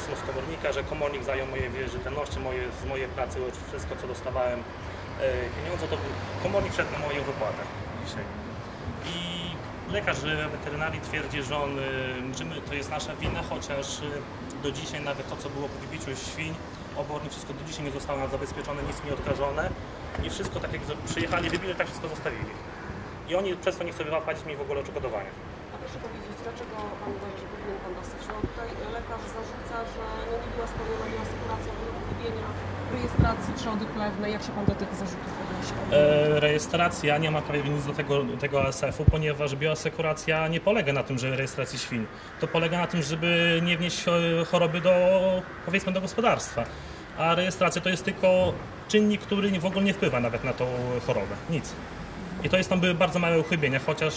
pismo z komornika, że komornik zajął moje wierzytelności, moje, z mojej pracy, wszystko co dostawałem e, pieniądze, to komornik wszedł na moją wypłatę dzisiaj. I lekarz weterynarii twierdzi, że, on, e, że my, to jest nasza wina, chociaż e, do dzisiaj nawet to, co było po wybiciu świń, obornik, wszystko do dzisiaj nie zostało nam zabezpieczone, nic nie odkażone i wszystko tak jak przyjechali, wybili, tak wszystko zostawili. I oni przez to nie chcą wypłacić mi w ogóle odszkodowania. A proszę powiedzieć, dlaczego Pan uważa, że powinien Pan dostać? No tutaj że no nie była spełniona bioasekuracja wyrobienia rejestracji trzody chlewnej. Jak się Pan do tych zarzutów odnosi? E, rejestracja nie ma prawie nic do tego, tego ASF-u, ponieważ bioasekuracja nie polega na tym, że rejestracji świń. To polega na tym, żeby nie wnieść e, choroby do, powiedzmy, do gospodarstwa. A rejestracja to jest tylko czynnik, który w ogóle nie wpływa nawet na tą chorobę. Nic. I to jest tam były bardzo małe uchybienia, chociaż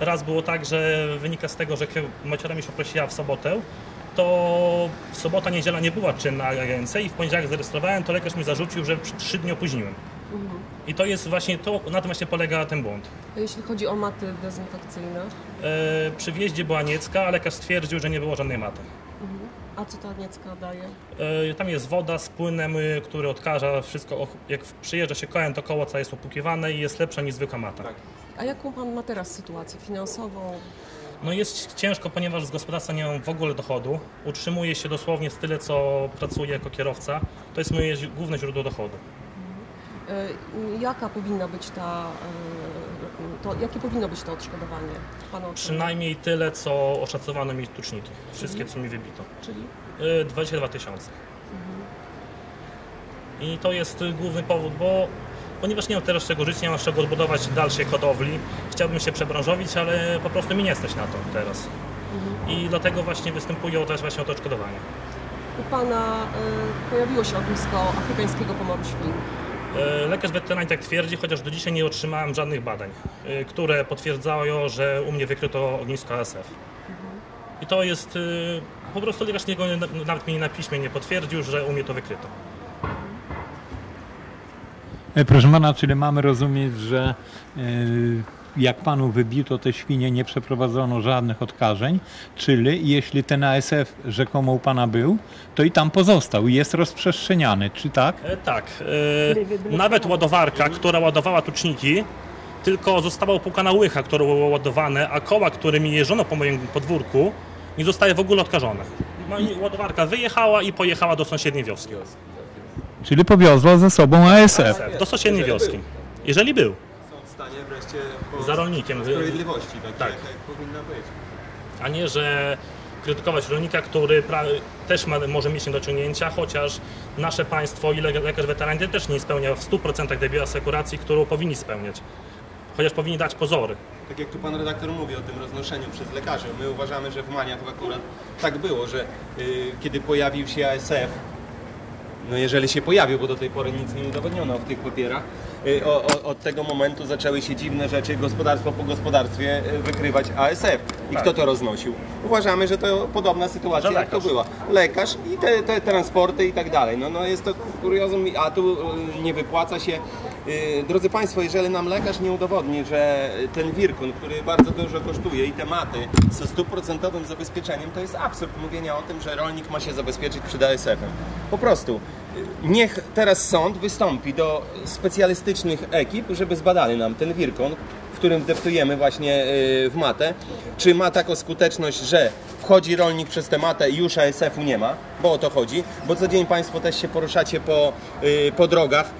raz było tak, że wynika z tego, że maciora mi się oprosiła w sobotę, to sobota, niedziela nie była czynna agencja i w poniedziałek zarejestrowałem, to lekarz mi zarzucił, że trzy dni opóźniłem. I to jest właśnie to, na tym właśnie polega ten błąd. A jeśli chodzi o maty dezynfekcyjne, E, przy wjeździe była niecka, a lekarz stwierdził, że nie było żadnej maty. a co ta niecka daje? E, tam jest woda z płynem, y, który odkaża wszystko. Jak przyjeżdża się kołem, to koło całe jest opłukiwane i jest lepsza niż zwykła mata. A jaką Pan ma teraz sytuację finansową? No jest ciężko, ponieważ z gospodarstwa nie mam w ogóle dochodu. Utrzymuję się dosłownie z tyle, co pracuję jako kierowca. To jest moje główne źródło dochodu. E, Jaka powinna być ta, e, to, jakie powinno być to odszkodowanie? Pana? Przynajmniej tyle, co oszacowano mi tuczniki. Wszystkie, co mi wybito. Czyli? Y, 22 tysiące. I to jest y, główny powód, bo ponieważ nie mam teraz czego żyć, nie mam z czego odbudować dalszej hodowli, chciałbym się przebranżowić, ale po prostu mi nie stać na to teraz. I dlatego właśnie występuję o też właśnie o to odszkodowanie. U Pana e, pojawiło się ognisko afrykańskiego pomoru świń. Y, Lekarz weterynarii tak twierdzi, chociaż do dzisiaj nie otrzymałem żadnych badań, y, które potwierdzają, że u mnie wykryto ognisko ASF. I to jest, y, po prostu lekarz tego nawet mi na piśmie nie potwierdził, że u mnie to wykryto. E, Proszę pana, czyli mamy rozumieć, że e, jak panu wybito te świnie, nie przeprowadzono żadnych odkażeń, czyli jeśli ten ASF rzekomo u pana był, to i tam pozostał i jest rozprzestrzeniany, czy tak? E, Tak. E, nawet ładowarka, która ładowała tuczniki, tylko została opłukana łycha, które były ładowane, a koła, którymi jeżdżono po moim podwórku, nie zostały w ogóle odkażone. No i ładowarka wyjechała i pojechała do sąsiedniej wioski. Czyli powiozła ze sobą ASF. Do sąsiedniej wioski. Jeżeli był. są w stanie wreszcie po Za rolnikiem. sprawiedliwości, tak, Tak. Jak, jak powinna być. A nie, że krytykować rolnika, który pra- też ma, może mieć niedociągnięcia, chociaż nasze państwo i le- lekarz weterynarii też nie spełnia w 100% tej bioasekuracji, którą powinni spełniać. Chociaż powinni dać pozory. Tak jak tu pan redaktor mówi o tym roznoszeniu przez lekarzy, my uważamy, że w Maniach akurat tak było, że y, kiedy pojawił się ASF, no jeżeli się pojawił, bo do tej pory nic nie udowodniono w tych papierach, y, o, o, od tego momentu zaczęły się dziwne rzeczy, gospodarstwo po gospodarstwie y, wykrywać ASF. I Tak. kto to roznosił? Uważamy, że to podobna sytuacja, jak to była. Lekarz i te, te transporty i tak dalej. No, no jest to kuriozum, a tu y, nie wypłaca się. Y, Drodzy Państwo, jeżeli nam lekarz nie udowodni, że ten wirkun, który bardzo dużo kosztuje i te maty ze stuprocentowym zabezpieczeniem, to jest absurd mówienia o tym, że rolnik ma się zabezpieczyć przed ASF-em. Po prostu y, niech teraz sąd wystąpi do specjalistycznych ekip, żeby zbadali nam ten wirkun, w którym deptujemy właśnie y, w matę, czy ma taką skuteczność, że wchodzi rolnik przez tę matę i już ASF-u nie ma, bo o to chodzi, bo co dzień Państwo też się poruszacie po, po drogach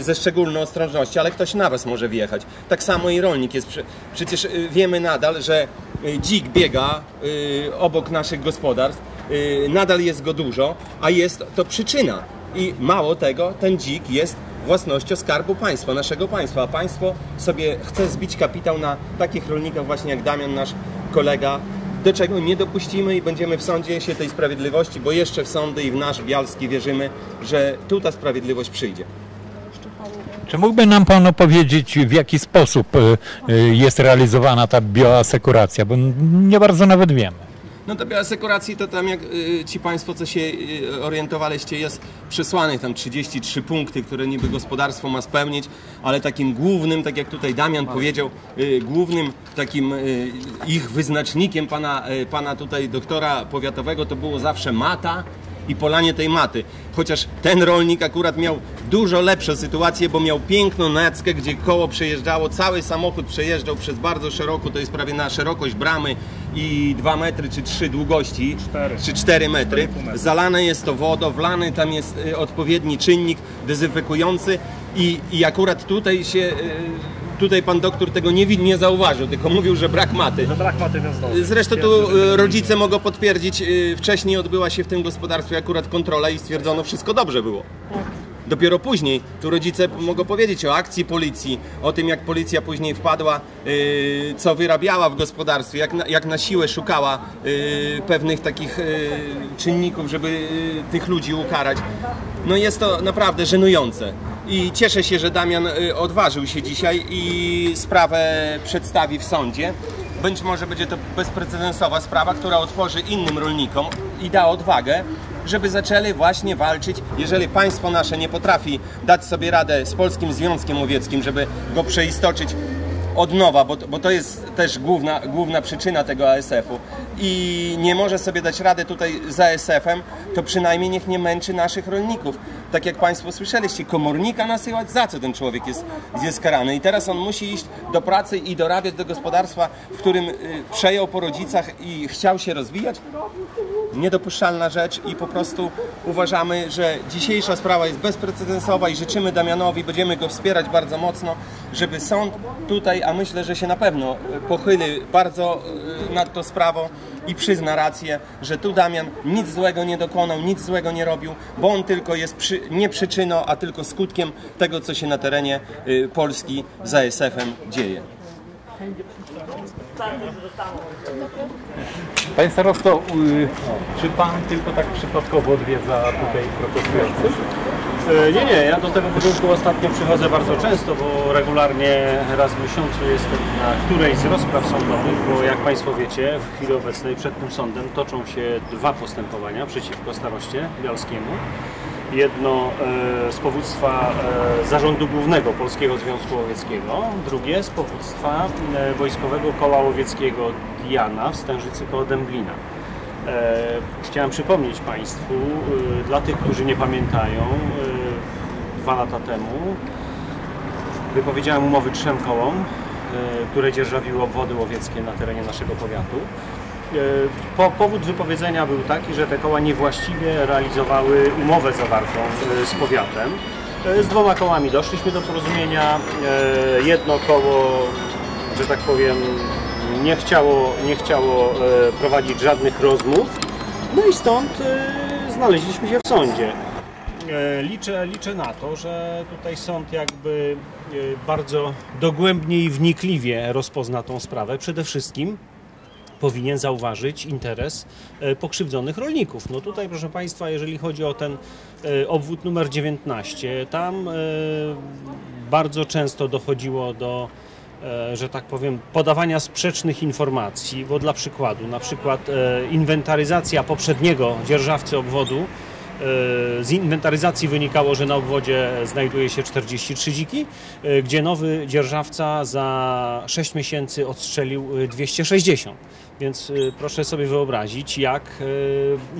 ze szczególną ostrożnością, ale ktoś na Was może wjechać. Tak samo i rolnik jest, przecież y, wiemy nadal, że y, dzik biega y, obok naszych gospodarstw, y, nadal jest go dużo, a jest to przyczyna. I mało tego, ten dzik jest własnością skarbu państwa, naszego państwa, a państwo sobie chce zbić kapitał na takich rolnikach właśnie jak Damian, nasz kolega, do czego nie dopuścimy i będziemy w sądzie się tej sprawiedliwości, bo jeszcze w sądy i w nasz Bialski wierzymy, że tu ta sprawiedliwość przyjdzie. Czy mógłby nam pan opowiedzieć, w jaki sposób e, e, jest realizowana ta bioasekuracja? Bo nie bardzo nawet wiemy. No do bioasekuracji to tam jak y, ci Państwo, co się y, orientowaliście, jest przesłanych tam 33 punkty, które niby gospodarstwo ma spełnić, ale takim głównym, tak jak tutaj Damian powiedział, y, głównym takim y, ich wyznacznikiem pana, y, pana tutaj doktora powiatowego to było zawsze mata i polanie tej maty. Chociaż ten rolnik akurat miał dużo lepsze sytuacje, bo miał piękną nackę, gdzie koło przejeżdżało, cały samochód przejeżdżał przez bardzo szeroko, to jest prawie na szerokość bramy i 2 metry czy 3 długości, Cztery. czy 4 metry. 4,5 metra. Zalane jest to wodą, wlany tam jest y, odpowiedni czynnik dezynfekujący i, i akurat tutaj się, y, tutaj pan doktor tego nie, wi- nie zauważył, tylko mówił, że brak maty. Że brak maty. Zresztą tu e, rodzice mogą potwierdzić, e, wcześniej odbyła się w tym gospodarstwie akurat kontrola i stwierdzono, wszystko dobrze było. Dopiero później tu rodzice mogą powiedzieć o akcji policji, o tym jak policja później wpadła, e, co wyrabiała w gospodarstwie, jak na, jak na siłę szukała e, pewnych takich e, czynników, żeby tych ludzi ukarać. No jest to naprawdę żenujące. I cieszę się, że Damian e, odważył się dzisiaj i sprawę przedstawi w sądzie. Być może będzie to bezprecedensowa sprawa, która otworzy innym rolnikom i da odwagę, żeby zaczęli właśnie walczyć. Jeżeli państwo nasze nie potrafi dać sobie radę z Polskim Związkiem Łowieckim, żeby go przeistoczyć od nowa, bo, bo to jest też główna, główna przyczyna tego ASF-u i nie może sobie dać rady tutaj z ASF-em, to przynajmniej niech nie męczy naszych rolników. Tak jak Państwo słyszeliście, komornika nasyłać, za co ten człowiek jest, jest karany. I teraz on musi iść do pracy i dorabiać do gospodarstwa, w którym y, przejął po rodzicach i chciał się rozwijać. Niedopuszczalna rzecz i po prostu uważamy, że dzisiejsza sprawa jest bezprecedensowa i życzymy Damianowi, będziemy go wspierać bardzo mocno, żeby sąd tutaj, a myślę, że się na pewno y, pochyli bardzo y, nad tą sprawą i przyzna rację, że tu Damian nic złego nie dokonał, nic złego nie robił, bo on tylko jest przy, nie przyczyną, a tylko skutkiem tego, co się na terenie y, Polski z ASF-em dzieje. Panie starosto, y, czy pan tylko tak przypadkowo odwiedza tutaj protestujących? E, Nie, nie, ja do tego budynku ostatnio przychodzę bardzo często, bo regularnie raz w miesiącu jestem na którejś z rozpraw sądowych, bo jak Państwo wiecie, w chwili obecnej przed tym sądem toczą się dwa postępowania przeciwko staroście bialskiemu. Jedno e, z powództwa e, Zarządu Głównego Polskiego Związku Łowieckiego, drugie z powództwa Wojskowego Koła Łowieckiego Diana w Stężycy koło Dęblina. Chciałem przypomnieć Państwu, dla tych, którzy nie pamiętają, dwa lata temu wypowiedziałem umowy trzem kołom, e, które dzierżawiły obwody łowieckie na terenie naszego powiatu. E, Po, powód wypowiedzenia był taki, że te koła niewłaściwie realizowały umowę zawartą e, z powiatem. Z dwoma kołami doszliśmy do porozumienia. Jedno koło, że tak powiem, nie chciało, nie chciało prowadzić żadnych rozmów. No i stąd znaleźliśmy się w sądzie. E, Liczę, liczę na to, że tutaj sąd jakby e, bardzo dogłębnie i wnikliwie rozpozna tą sprawę. Przede wszystkim powinien zauważyć interes e, pokrzywdzonych rolników. No tutaj, proszę Państwa, jeżeli chodzi o ten obwód numer 19, tam bardzo często dochodziło do że tak powiem, podawania sprzecznych informacji, bo dla przykładu, na przykład inwentaryzacja poprzedniego dzierżawcy obwodu, z inwentaryzacji wynikało, że na obwodzie znajduje się 43 dziki, e, gdzie nowy dzierżawca za 6 miesięcy odstrzelił e, 260. Więc e, proszę sobie wyobrazić, jak, e,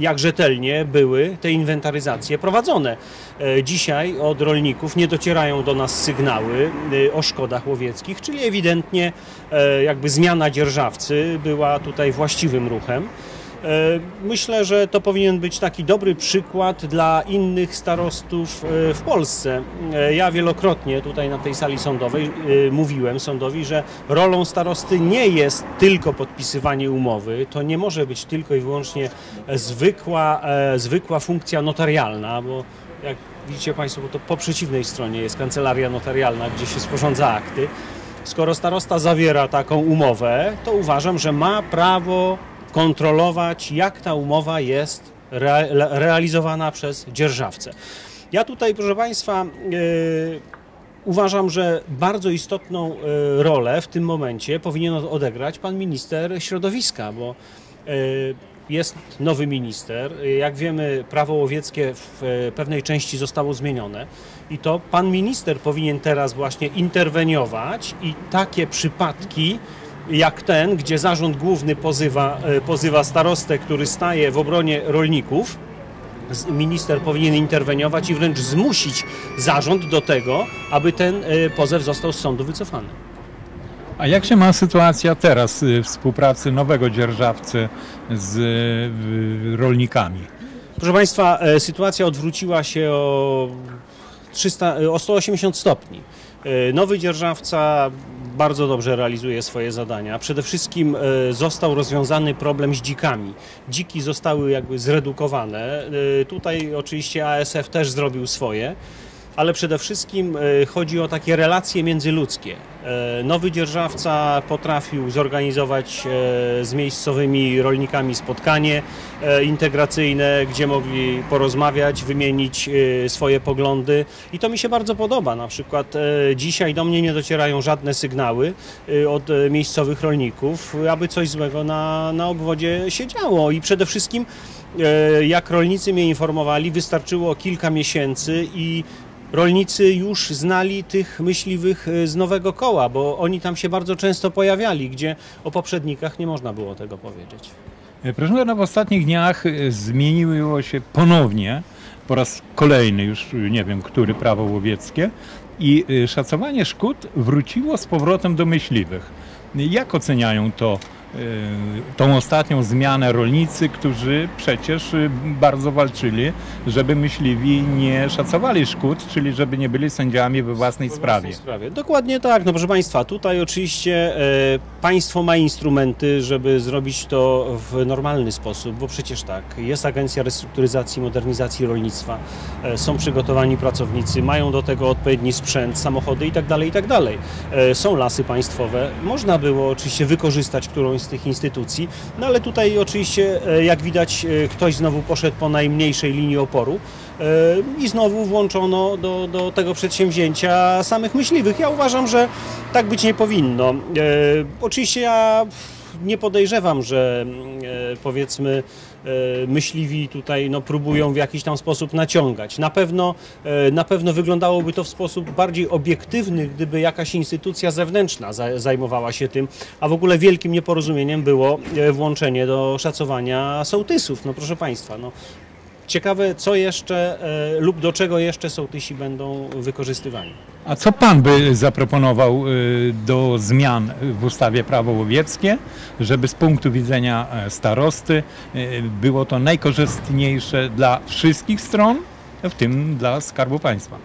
jak rzetelnie były te inwentaryzacje prowadzone. E, Dzisiaj od rolników nie docierają do nas sygnały e, o szkodach łowieckich, czyli ewidentnie e, jakby zmiana dzierżawcy była tutaj właściwym ruchem. E, Myślę, że to powinien być taki dobry przykład dla innych starostów e, w Polsce. E, Ja wielokrotnie tutaj na tej sali sądowej mówiłem sądowi, że rolą starosty nie jest tylko podpisywanie umowy, to nie może być tylko i wyłącznie zwykła, zwykła funkcja notarialna, bo jak widzicie Państwo, to po przeciwnej stronie jest kancelaria notarialna, gdzie się sporządza akty. Skoro starosta zawiera taką umowę, to uważam, że ma prawo kontrolować, jak ta umowa jest rea- realizowana przez dzierżawcę. Ja tutaj, proszę Państwa, yy, uważam, że bardzo istotną yy, rolę w tym momencie powinien odegrać pan minister środowiska, bo yy, jest nowy minister. Jak wiemy, prawo łowieckie w pewnej części zostało zmienione i to pan minister powinien teraz właśnie interweniować i takie przypadki jak ten, gdzie zarząd główny pozywa, e, pozywa starostę, który staje w obronie rolników, minister powinien interweniować i wręcz zmusić zarząd do tego, aby ten e, pozew został z sądu wycofany. A jak się ma sytuacja teraz y, współpracy nowego dzierżawcy z rolnikami? Proszę Państwa, e, sytuacja odwróciła się o, 300, e, o 180 stopni. E, Nowy dzierżawca bardzo dobrze realizuje swoje zadania. Przede wszystkim e, został rozwiązany problem z dzikami. Dziki zostały jakby zredukowane. E, Tutaj oczywiście ASF też zrobił swoje. Ale przede wszystkim e, chodzi o takie relacje międzyludzkie. E, Nowy dzierżawca potrafił zorganizować e, z miejscowymi rolnikami spotkanie integracyjne, gdzie mogli porozmawiać, wymienić swoje poglądy i to mi się bardzo podoba. Na przykład dzisiaj do mnie nie docierają żadne sygnały od miejscowych rolników, aby coś złego na, na obwodzie się działo i przede wszystkim jak rolnicy mnie informowali, wystarczyło kilka miesięcy i rolnicy już znali tych myśliwych e, z nowego koła, bo oni tam się bardzo często pojawiali, gdzie o poprzednikach nie można było tego powiedzieć. Y, Proszę pana, w ostatnich dniach y, zmieniło się ponownie, po raz kolejny już nie wiem, który prawo łowieckie i szacowanie szkód wróciło z powrotem do myśliwych. Jak oceniają to, tą ostatnią zmianę rolnicy, którzy przecież y, bardzo walczyli, żeby myśliwi nie szacowali szkód, czyli żeby nie byli sędziami we własnej sprawie? sprawie. Dokładnie tak. No proszę Państwa, tutaj oczywiście e, państwo ma instrumenty, żeby zrobić to w normalny sposób, bo przecież tak, jest Agencja Restrukturyzacji i Modernizacji Rolnictwa, e, są przygotowani pracownicy, mają do tego odpowiedni sprzęt, samochody itd., itd. E, są lasy państwowe. Można było oczywiście wykorzystać którąś z tych instytucji, no ale tutaj oczywiście, e, jak widać, e, ktoś znowu poszedł po najmniejszej linii oporu. E, i znowu włączono do, do tego przedsięwzięcia samych myśliwych. Ja uważam, że tak być nie powinno. Oczywiście ja nie podejrzewam, że e, powiedzmy e, myśliwi tutaj no, próbują w jakiś tam sposób naciągać. Na pewno, e, na pewno wyglądałoby to w sposób bardziej obiektywny, gdyby jakaś instytucja zewnętrzna za- zajmowała się tym, a w ogóle wielkim nieporozumieniem było włączenie do szacowania sołtysów. No proszę Państwa, no, Ciekawe, co jeszcze e, lub do czego jeszcze sołtysi będą wykorzystywani. A co pan by zaproponował y, do zmian w ustawie prawo łowieckie, żeby z punktu widzenia e, starosty było to najkorzystniejsze dla wszystkich stron, w tym dla Skarbu Państwa?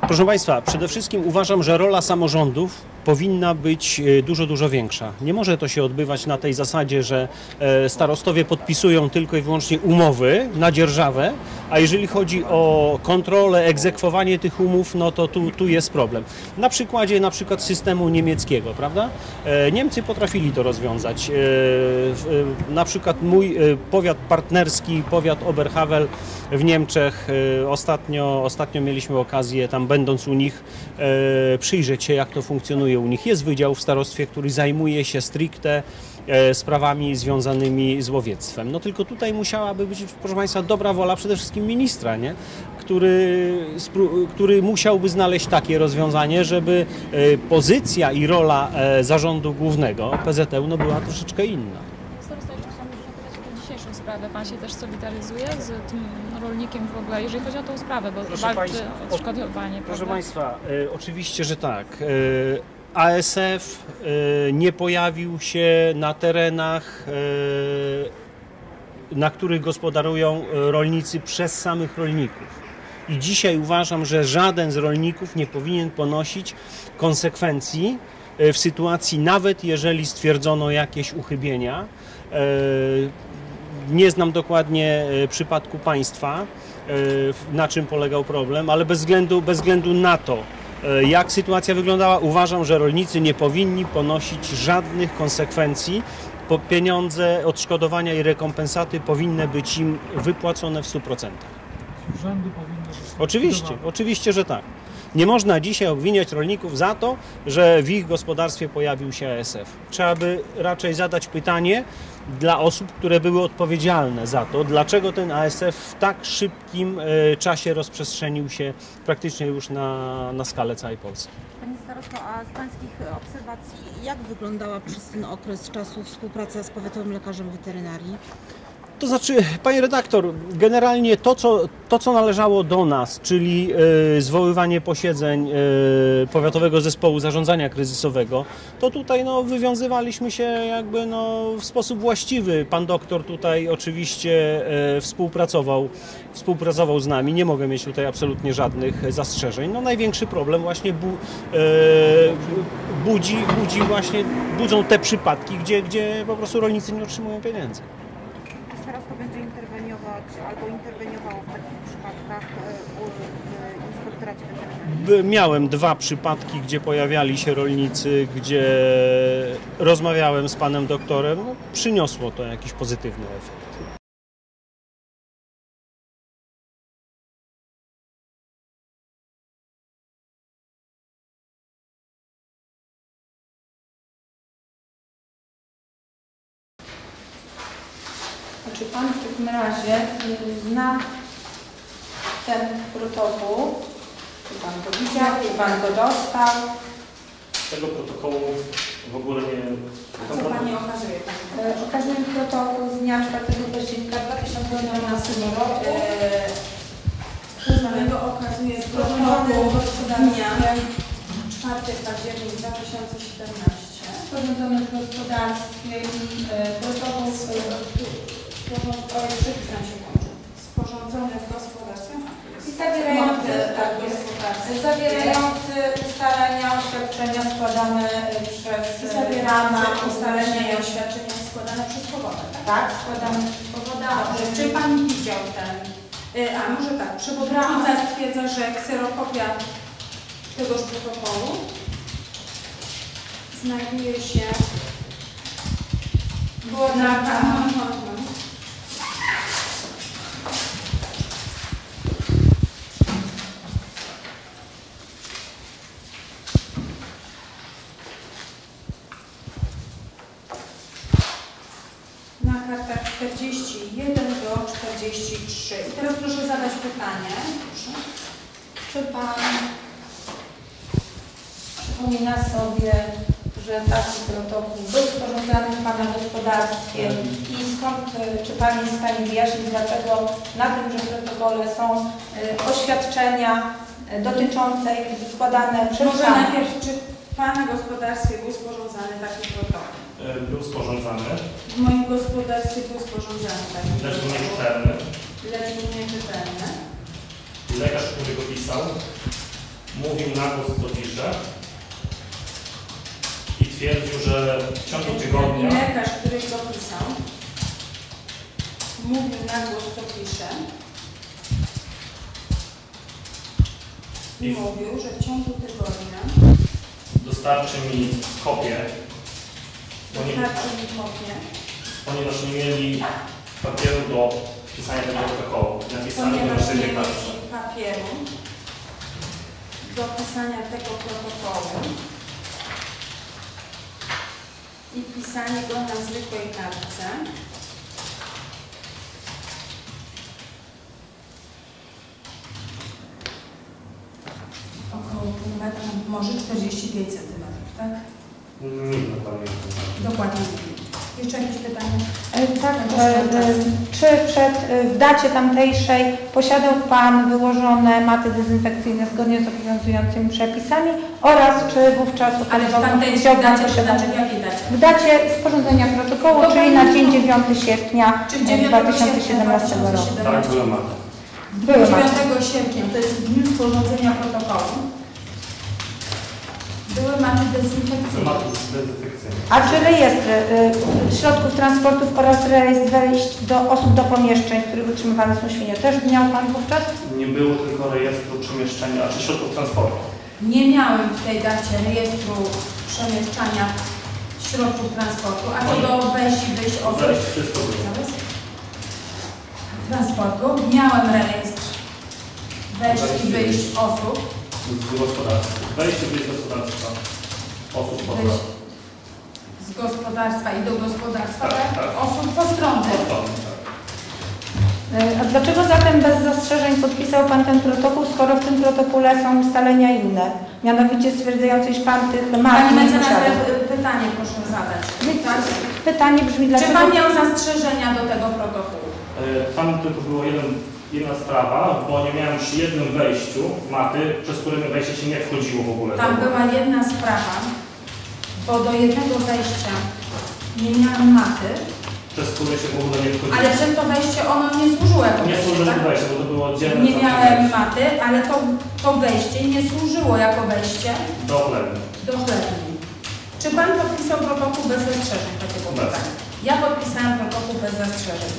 Proszę Państwa, przede wszystkim uważam, że rola samorządów powinna być e, dużo, dużo większa. Nie może to się odbywać na tej zasadzie, że e, starostowie podpisują tylko i wyłącznie umowy na dzierżawę, a jeżeli chodzi o kontrolę, egzekwowanie tych umów, no to tu, tu jest problem. Na przykładzie na przykład systemu niemieckiego, prawda? E, Niemcy potrafili to rozwiązać. Na przykład mój powiat partnerski, powiat Oberhavel w Niemczech, ostatnio, ostatnio mieliśmy okazję tam będąc u nich przyjrzeć się jak to funkcjonuje u nich. Jest wydział w starostwie, który zajmuje się stricte e, sprawami związanymi z łowiectwem. No tylko tutaj musiałaby być, proszę Państwa, dobra wola przede wszystkim ministra, nie? Który, który musiałby znaleźć takie rozwiązanie, żeby e, pozycja i rola e, zarządu głównego PZU no, była troszeczkę inna. Starosta, jeszcze chciałam już zapytać o tę dzisiejszą sprawę. Pan się też solidaryzuje z tym rolnikiem w ogóle, jeżeli chodzi o tą sprawę, bo Proszę walczy państwa, o odszkodowanie, Proszę prawda? Państwa, e, oczywiście, że tak. E, ASF e, nie pojawił się na terenach, e, na których gospodarują e, rolnicy przez samych rolników. I dzisiaj uważam, że żaden z rolników nie powinien ponosić konsekwencji w sytuacji, nawet jeżeli stwierdzono jakieś uchybienia. Nie znam dokładnie przypadku państwa, na czym polegał problem, ale bez względu, bez względu na to, jak sytuacja wyglądała, uważam, że rolnicy nie powinni ponosić żadnych konsekwencji. Pieniądze, odszkodowania i rekompensaty powinny być im wypłacone w 100%. urzędu powinno być Oczywiście, oczywiście, że tak. Nie można dzisiaj obwiniać rolników za to, że w ich gospodarstwie pojawił się ASF. Trzeba by raczej zadać pytanie dla osób, które były odpowiedzialne za to, dlaczego ten ASF w tak szybkim e, czasie rozprzestrzenił się praktycznie już na, na skalę całej Polski. Panie starosto, a z Pańskich obserwacji, jak wyglądała przez ten okres czasu współpraca z powiatowym lekarzem weterynarii? To znaczy, panie redaktor, generalnie to, co, to, co należało do nas, czyli e, zwoływanie posiedzeń e, Powiatowego Zespołu Zarządzania Kryzysowego, to tutaj no, wywiązywaliśmy się jakby no, w sposób właściwy. Pan doktor tutaj oczywiście e, współpracował, współpracował z nami. Nie mogę mieć tutaj absolutnie żadnych zastrzeżeń. No, największy problem właśnie bu, budzi, budzi właśnie, budzą te przypadki, gdzie, gdzie po prostu rolnicy nie otrzymują pieniędzy. Interweniować albo interweniowało w takich przypadkach e, w inspektoracie weterynarii? Miałem dwa przypadki, gdzie pojawiali się rolnicy, gdzie rozmawiałem z panem doktorem. No, przyniosło to jakiś pozytywny efekt. Czy Pan w takim razie y, zna ten protokół? Czy Pan go widział? Czy Pan go dostał? Tego protokołu w ogóle nie... A co Pani okazuje? Okazuje mi protokół z dnia 4 października 2012 roku. Jego okazuje sporządzony dnia 4 październik 2017. Sporządzony w gospodarstwie i y, protokół y, przepis nam się kończy. Sporządzony w gospodarstwie. Zawierający, tak, zawierający ustalenia, oświadczenia składane y, przez Zawieramy pana ustalenia i oświadczenia składane przez pogodę. Tak? Tak, składane przez powoda. Dobrze, czy Pan widział ten? y, A może tak, przewodnicząca stwierdza, że kserokopia tegoż protokołu znajduje się Było na na kanału. Na 43. I teraz proszę zadać pytanie. Proszę. Czy Pan przypomina sobie, że taki protokół był sporządzany w Pana gospodarstwie i skąd, czy Pan jest w stanie wyjaśnić, dlaczego na tymże protokole są y, oświadczenia y, dotyczące składane przez Może Pana? najpierw, czy w Pana gospodarstwie był sporządzany taki protokół? Był sporządzany, W moim gospodarstwie był sporządzany taki protokół, nieczytelny. Lecz. Lekarz, który go pisał, mówił na głos, co pisze i twierdził, że w ciągu tygodnia lekarz, który go pisał, mówił na głos, co pisze i mówił, że w ciągu tygodnia dostarczy mi kopię, dostarczy mi kopię ponieważ nie mieli papieru do pisania tego protokołu, napisania ponieważ nie mieli papieru do pisania tego protokołu i pisanie go na zwykłej kartce. Około pół metra, może 45 cm, tak? Nie dokładnie. Dokładnie. Jeszcze jakieś pytania? E, Tak, e, e, czy przed, w dacie tamtejszej posiadał Pan wyłożone maty dezynfekcyjne zgodnie z obowiązującymi przepisami oraz czy wówczas Ale w tamtej dacie, to znaczy w jakiej dacie? W dacie sporządzenia protokołu, To czyli na dzień 9 sierpnia Czyli e, 9 2017 roku. Tak. Były maty. 9 sierpnia, to jest w dniu sporządzenia protokołu. Były maty dezynfekcyjne. A czy rejestr e, środków transportów oraz rejestr wejść do osób do pomieszczeń, w których utrzymywane są świnie, też miał Pan wówczas? Nie było tylko rejestru przemieszczenia, a czy środków transportu. Nie miałem w tej dacie rejestru przemieszczania środków transportu, a co do wejść i wyjść osób Wejść wszystko było. Transportu, miałem rejestr wejść i wyjść osób, z gospodarstwa. Wejście wyjście z gospodarstwa osób poza. Z gospodarstwa i do gospodarstwa, Tak, tak? tak. Osób postronnych. tak. E, A dlaczego zatem bez zastrzeżeń podpisał Pan ten protokół, skoro w tym protokole są ustalenia inne? Mianowicie stwierdzające, iż Pan tych Pani mark nie mecenas, py- pytanie proszę zadać. Tak? Pytanie brzmi, Czy dlaczego... Pan miał zastrzeżenia do tego protokołu? E, Tam tylko było jeden, jedna sprawa, bo nie miałem przy jednym wejściu maty, przez które wejście się nie wchodziło w ogóle. Tam była jedna sprawa, bo do jednego wejścia nie miałam maty, Przez które się w ogóle nie wchodziło. ale przez to wejście ono nie służyło jako Nie wejście, służyło tak? wejście, bo to było dzienne Nie miałem maty, ale to, to wejście nie służyło jako wejście Do chleby. do chlebni. Czy Pan podpisał protokół bez zastrzeżeń? Takie było Bez. Ja podpisałam protokół bez zastrzeżeń.